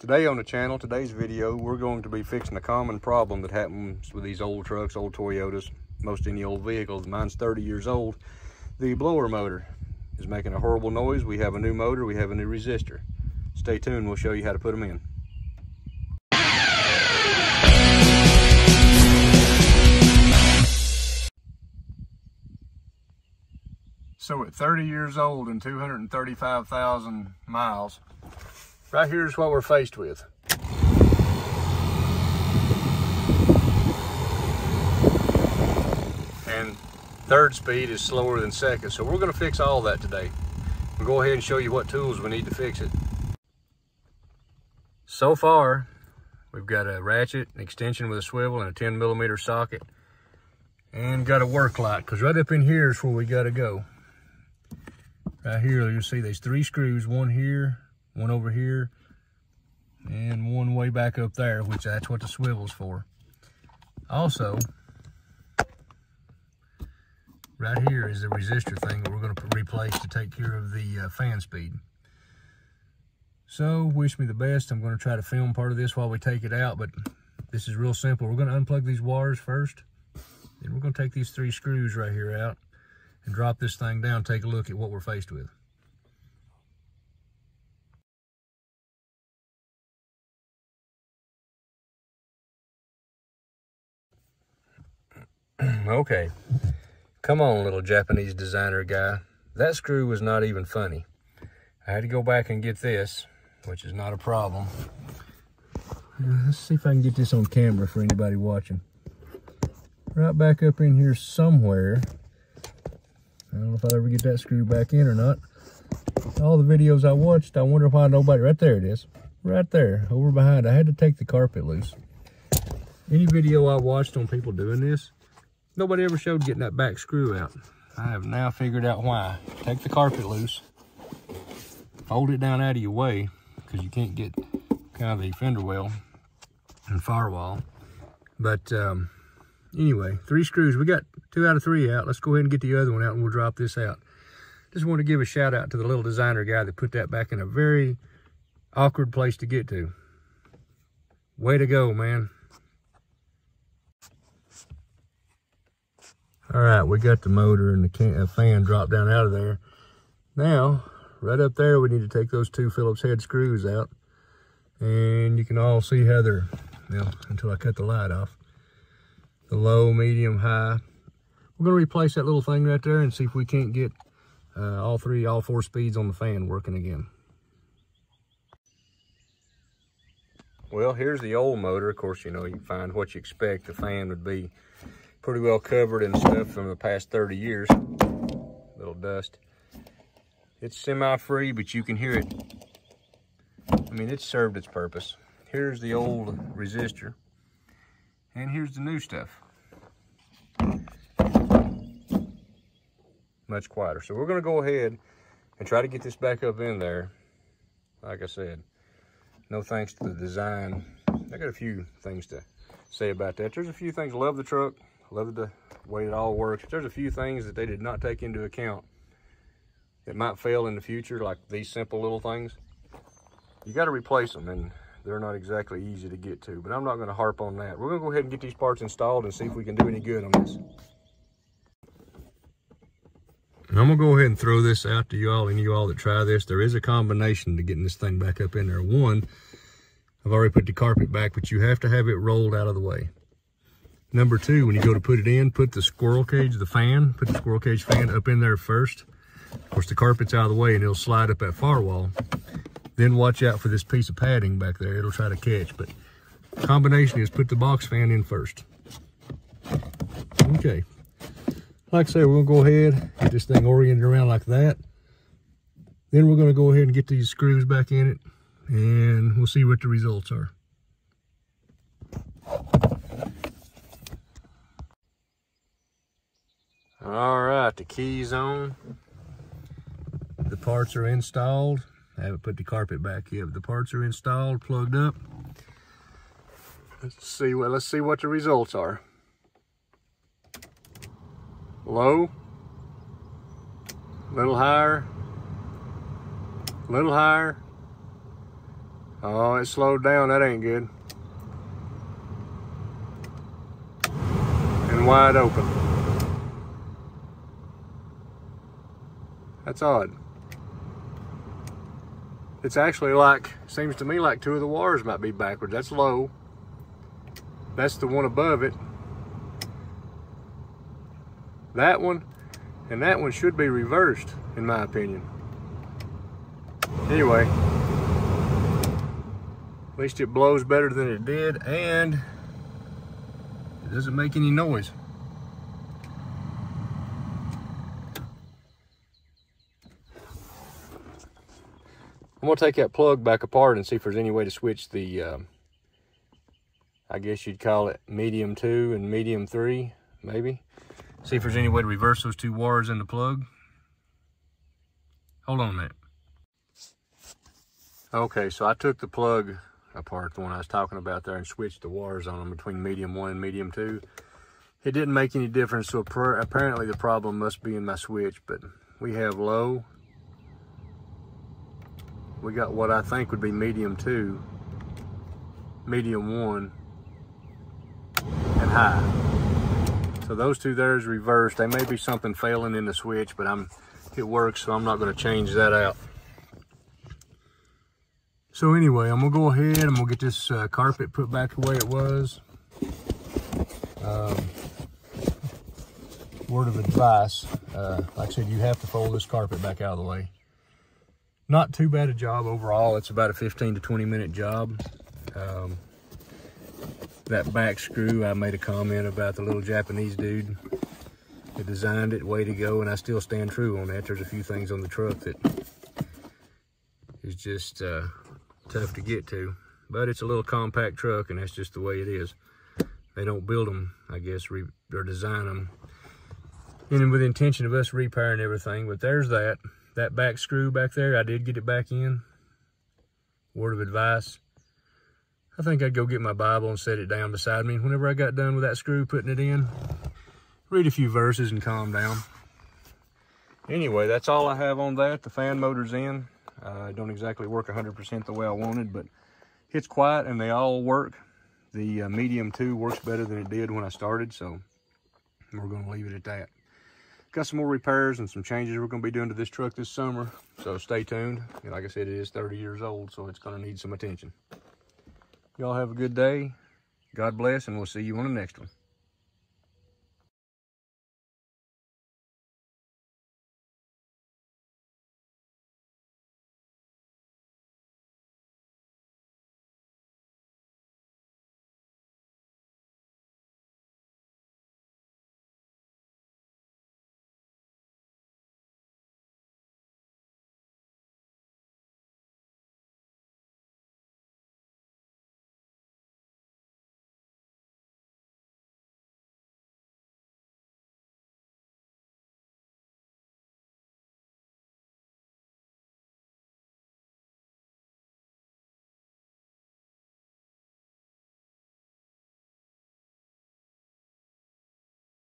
Today on the channel, today's video, we're going to be fixing a common problem that happens with these old trucks, old Toyotas, most any old vehicles. Mine's 30 years old. The blower motor is making a horrible noise. We have a new motor, we have a new resistor. Stay tuned, we'll show you how to put them in. So at 30 years old and 235,000 miles, right here's what we're faced with. And third speed is slower than second. So we're gonna fix all that today. We'll go ahead and show you what tools we need to fix it. So far, we've got a ratchet, an extension with a swivel and a 10 millimeter socket and got a work light because right up in here is where we got to go. Right here, you'll see there's three screws, one here, one over here, and one way back up there, which that's what the swivel's for. Also, right here is the resistor thing that we're going to replace to take care of the uh, fan speed. So, wish me the best. I'm going to try to film part of this while we take it out, but this is real simple. We're going to unplug these wires first. Then we're going to take these three screws right here out and drop this thing down, take a look at what we're faced with. Okay, come on little Japanese designer guy. That screw was not even funny. I had to go back and get this, which is not a problem. Let's see if I can get this on camera for anybody watching. Right back up in here somewhere I don't know if I'll ever get that screw back in or not. All the videos I watched, I wonder why nobody, right there it is. Right there, over behind. I had to take the carpet loose. Any video I watched on people doing this, nobody ever showed getting that back screw out. I have now figured out why. Take the carpet loose, fold it down out of your way, because you can't get kind of the fender well and firewall. But um, anyway, three screws. We got two out of three out. Let's go ahead and get the other one out and we'll drop this out. Just want to give a shout out to the little designer guy that put that back in a very awkward place to get to. Way to go, man. All right, we got the motor and the can, uh, fan dropped down out of there. Now, right up there, we need to take those two Phillips head screws out. And you can all see how they're, well, until I cut the light off the low, medium, high. We're going to replace that little thing right there and see if we can't get uh, all three, all four speeds on the fan working again. Well, here's the old motor. Of course, you know, you find what you expect. The fan would be pretty well covered in stuff from the past 30 years. A Little dust. It's semi-free, but you can hear it. I mean, it's served its purpose. Here's the old resistor. And here's the new stuff. Much quieter. So we're gonna go ahead and try to get this back up in there. Like I said, no thanks to the design. I got a few things to say about that. There's a few things, I love the truck, love the way it all works. There's a few things that they did not take into account that might fail in the future, like these simple little things. You got to replace them, and they're not exactly easy to get to, but I'm not gonna harp on that. We're gonna go ahead and get these parts installed and see if we can do any good on this. And I'm gonna go ahead and throw this out to you all and you all that try this. There is a combination to getting this thing back up in there. One, I've already put the carpet back, but you have to have it rolled out of the way. Number two, when you go to put it in, put the squirrel cage, the fan, put the squirrel cage fan up in there first. Of course, the carpet's out of the way and it'll slide up that firewall. Then watch out for this piece of padding back there. It'll try to catch, but combination is put the box fan in first. Okay. Like I said, we're gonna go ahead, get this thing oriented around like that. Then we're gonna go ahead and get these screws back in it and we'll see what the results are. All right, the key's on. The parts are installed. I haven't put the carpet back yet, the parts are installed, plugged up. Let's see what let's see what the results are. Low, little higher, little higher, Oh, it slowed down. That ain't good. And wide open. That's odd. It's actually like, seems to me like two of the wires might be backwards. That's low. That's the one above it. That one and that one should be reversed, in my opinion. Anyway, at least it blows better than it did and it doesn't make any noise. I'm gonna take that plug back apart and see if there's any way to switch the, um, I guess you'd call it medium two and medium three, maybe. See if there's any way to reverse those two wires in the plug. Hold on a minute. Okay, so I took the plug apart, the one I was talking about there, and switched the wires on them between medium one and medium two. It didn't make any difference, so apparently the problem must be in my switch, but we have low. We got what I think would be medium two, medium one, and high. So those two there is reversed. There may be something failing in the switch, but I'm it works, so I'm not going to change that out. So anyway, I'm going to go ahead, going to get this uh, carpet put back the way it was. Um, word of advice, uh, like I said, you have to fold this carpet back out of the way. Not too bad a job overall. It's about a 15 to 20 minute job. Um, that back screw, I made a comment about the little Japanese dude that designed it, way to go, and I still stand true on that. There's a few things on the truck that is just uh, tough to get to, but it's a little compact truck, and that's just the way it is. They don't build them, I guess, or design them, and with the intention of us repairing everything, but there's that. That back screw back there, I did get it back in. Word of advice, I think I'd go get my Bible and set it down beside me. Whenever I got done with that screw, putting it in, read a few verses and calm down. Anyway, that's all I have on that. The fan motor's in. Uh, don't exactly work 100% the way I wanted, but it's quiet and they all work. The uh, medium 2 works better than it did when I started, so we're going to leave it at that. Got some more repairs and some changes we're going to be doing to this truck this summer, so stay tuned. Like I said, it is 30 years old, so it's going to need some attention. Y'all have a good day. God bless, and we'll see you on the next one.